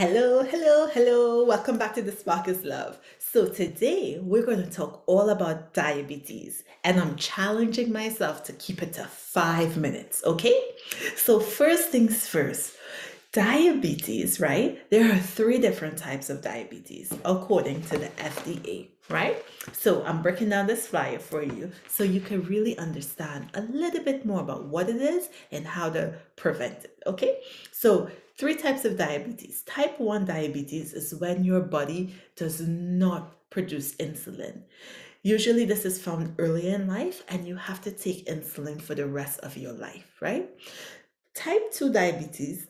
Hello, hello, hello. Welcome back to The Spark is Love. So, today we're going to talk all about diabetes, and I'm challenging myself to keep it to five minutes, okay? So, first things first diabetes, right? There are three different types of diabetes according to the FDA, right? So, I'm breaking down this flyer for you so you can really understand a little bit more about what it is and how to prevent it, okay? So, Three types of diabetes. Type 1 diabetes is when your body does not produce insulin. Usually, this is found early in life, and you have to take insulin for the rest of your life, right? Type 2 diabetes,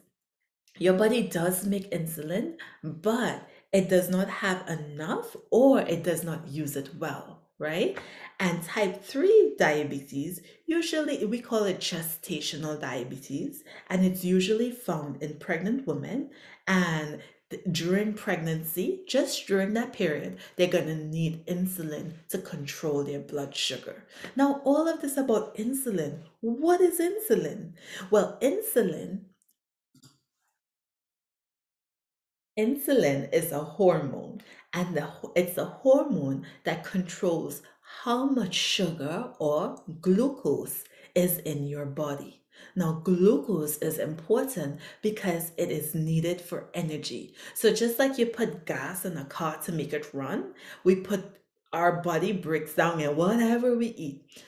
your body does make insulin, but it does not have enough or it does not use it well right? And type 3 diabetes, usually we call it gestational diabetes, and it's usually found in pregnant women. And during pregnancy, just during that period, they're to need insulin to control their blood sugar. Now, all of this about insulin. What is insulin? Well, insulin Insulin is a hormone, and the, it's a hormone that controls how much sugar or glucose is in your body. Now, glucose is important because it is needed for energy. So, just like you put gas in a car to make it run, we put our body breaks down in whatever we eat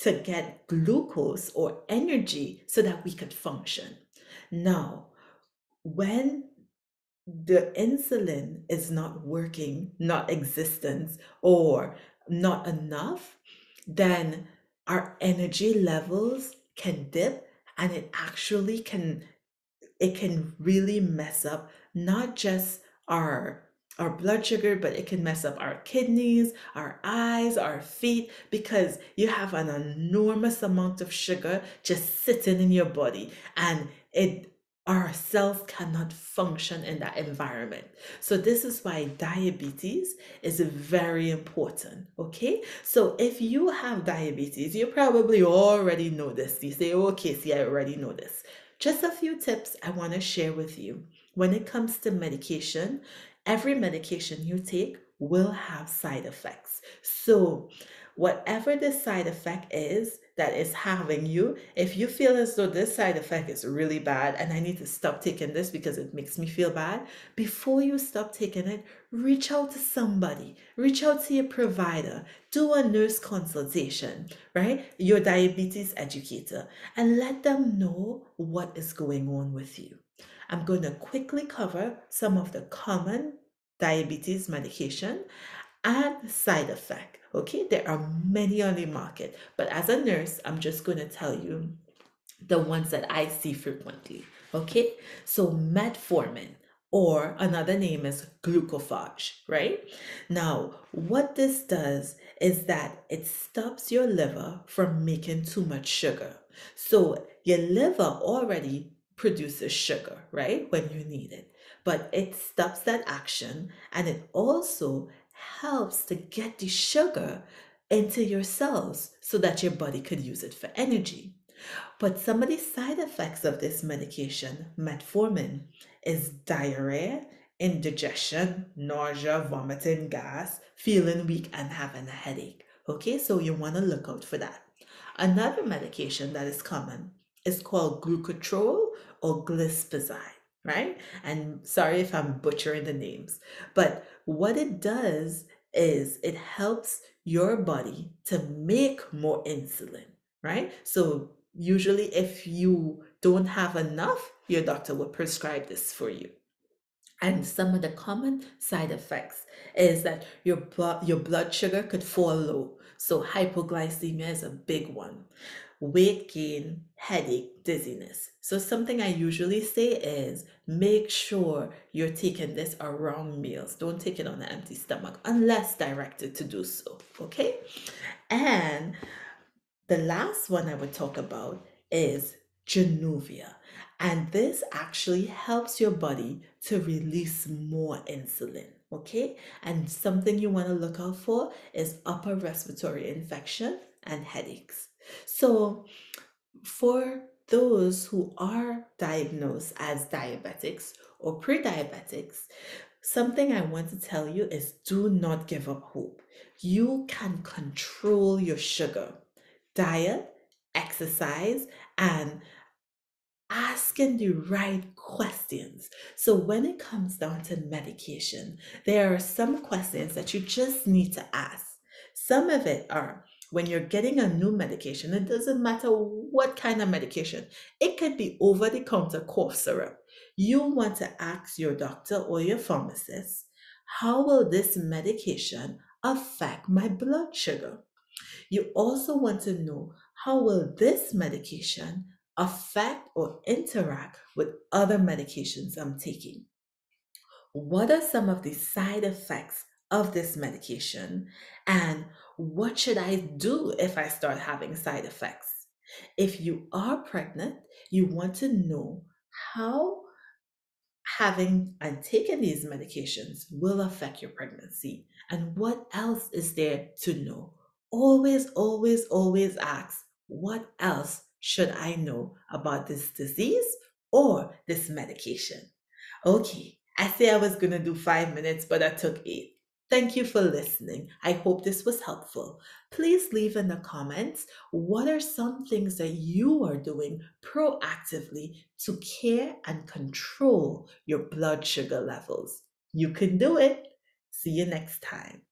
to get glucose or energy so that we could function. Now, when the insulin is not working, not existence, or not enough, then our energy levels can dip and it actually can it can really mess up not just our our blood sugar but it can mess up our kidneys our eyes our feet because you have an enormous amount of sugar just sitting in your body and it our cells cannot function in that environment. So, this is why diabetes is very important. Okay, so if you have diabetes, you probably already know this. You say, okay, see, I already know this. Just a few tips I want to share with you. When it comes to medication, every medication you take will have side effects. So, whatever the side effect is that is having you, if you feel as though this side effect is really bad and I need to stop taking this because it makes me feel bad, before you stop taking it, reach out to somebody, reach out to your provider, do a nurse consultation, right? Your diabetes educator, and let them know what is going on with you. I'm going to quickly cover some of the common diabetes medication and side effect Okay, there are many on the market, but as a nurse, I'm just going to tell you the ones that I see frequently. Okay, so metformin or another name is glucophage, right? Now, what this does is that it stops your liver from making too much sugar. So, your liver already produces sugar, right, when you need it, but it stops that action and it also helps to get the sugar into your cells so that your body could use it for energy. But some of the side effects of this medication, metformin, is diarrhea, indigestion, nausea, vomiting, gas, feeling weak, and having a headache. Okay, so you want to look out for that. Another medication that is common is called glucotrol or glipizide right? And sorry if I'm butchering the names, but what it does is it helps your body to make more insulin, right? So usually if you don't have enough, your doctor will prescribe this for you. And some of the common side effects is that your blood your blood sugar could fall low. So hypoglycemia is a big one weight gain, headache, dizziness. So, something I usually say is make sure you're taking this around meals. Don't take it on an empty stomach unless directed to do so. Okay. And the last one I would talk about is Januvia. And this actually helps your body to release more insulin. Okay. And something you want to look out for is upper respiratory infection and headaches. So, for those who are diagnosed as diabetics or pre diabetics, something I want to tell you is do not give up hope. You can control your sugar. Diet, exercise, and asking the right questions. So, when it comes down to medication, there are some questions that you just need to ask. Some of it are when you're getting a new medication, it doesn't matter what kind of medication, it could be over the counter cough syrup. You want to ask your doctor or your pharmacist, how will this medication affect my blood sugar? You also want to know how will this medication affect or interact with other medications I'm taking? What are some of the side effects of this medication? And what should I do if I start having side effects? If you are pregnant, you want to know how having and taking these medications will affect your pregnancy and what else is there to know. Always, always, always ask, what else should I know about this disease or this medication? Okay, I say I was going to do five minutes, but I took eight. Thank you for listening. I hope this was helpful. Please leave in the comments what are some things that you are doing proactively to care and control your blood sugar levels. You can do it. See you next time.